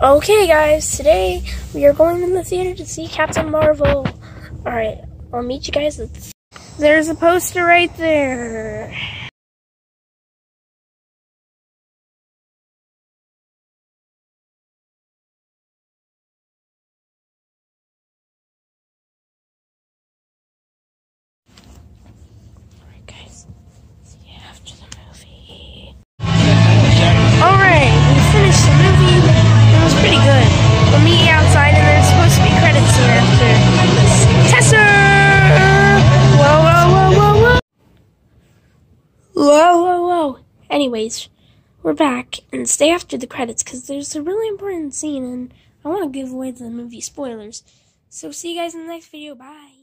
Okay, guys, today we are going in the theater to see Captain Marvel. Alright, I'll meet you guys. At... There's a poster right there. We'll meet you outside, and there's supposed to be credits here after. Whoa, whoa, whoa, whoa, whoa! Whoa, whoa, whoa. Anyways, we're back, and stay after the credits because there's a really important scene, and I want to give away the movie spoilers. So, see you guys in the next video. Bye.